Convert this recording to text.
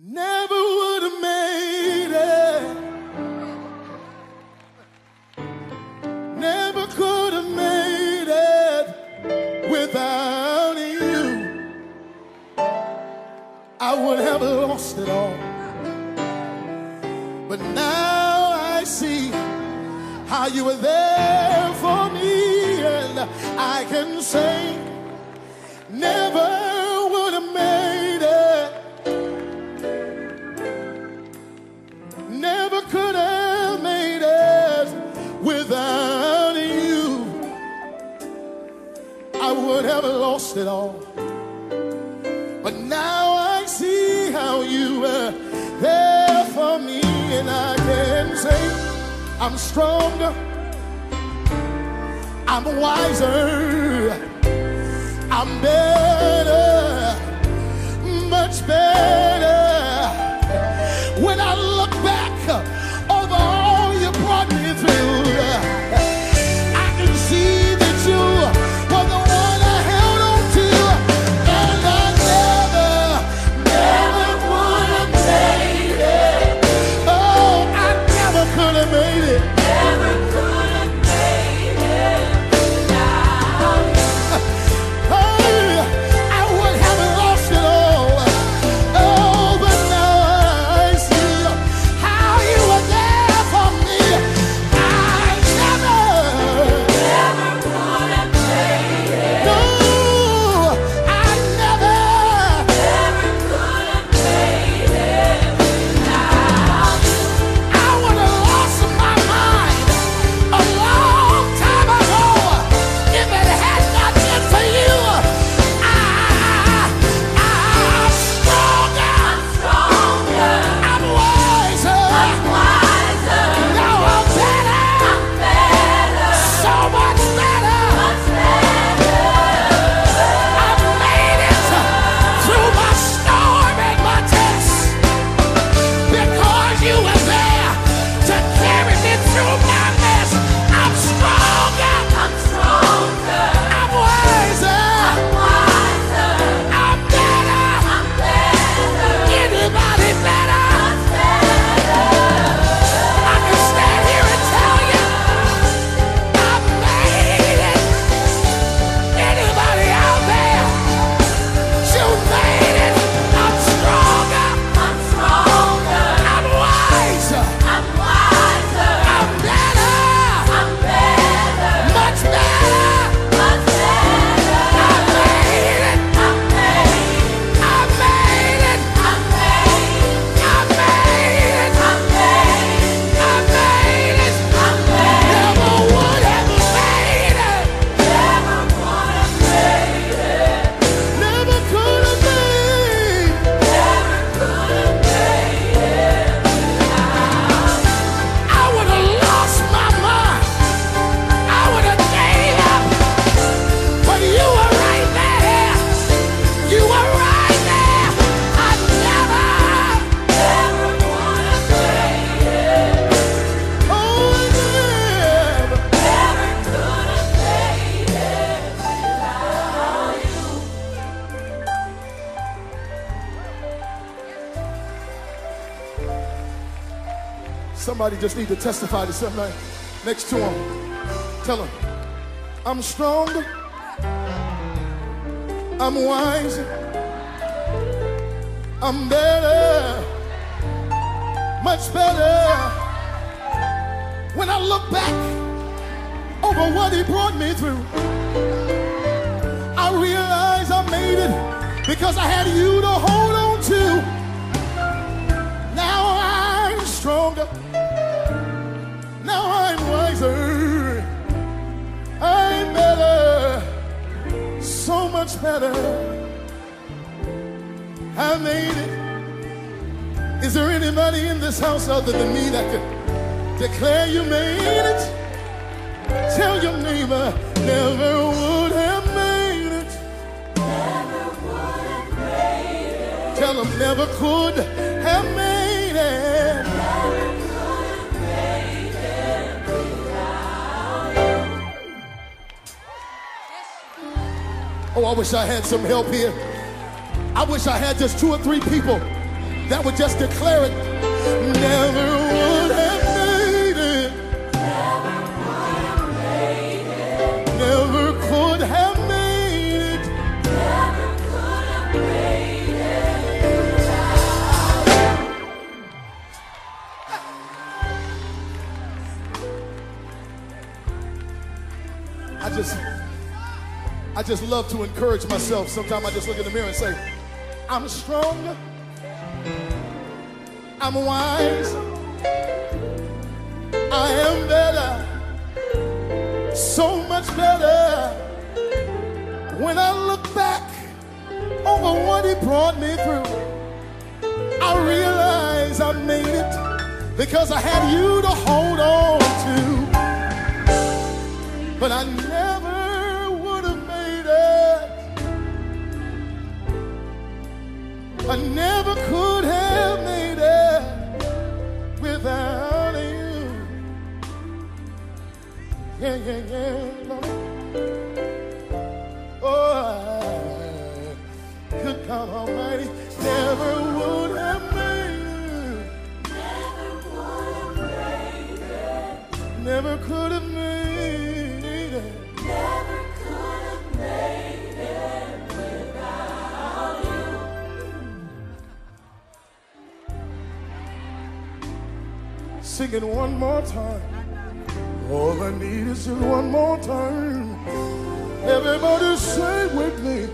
Never would have made it. Never could have made it without you. I would have lost it all. But now I see how you were there for me, and I can say, I would have lost it all. But now I see how you were there for me, and I can say I'm stronger, I'm wiser, I'm better, Somebody just need to testify to somebody next to him. Tell him, I'm stronger. I'm wiser. I'm better. Much better. When I look back over what he brought me through, I realize I made it because I had you to hold on to. Better. I made it. Is there anybody in this house other than me that could declare you made it? Tell your neighbor, never would have made it. Tell them never could have made it. Oh, I wish I had some help here. I wish I had just two or three people that would just declare it. Never would have made it. Never could have made it. Never could have made it. I just, I just love to encourage myself. Sometimes I just look in the mirror and say, I'm strong. I'm wise. I am better. So much better. When I look back over what he brought me through, I realize I made it because I had you to hold Yeah, yeah, yeah. Lord. Oh, I, good God Almighty, never would have made it. Never could have made it. Never could have made it without you. Sing it one more time. All I need is just one more time. Everybody say with me.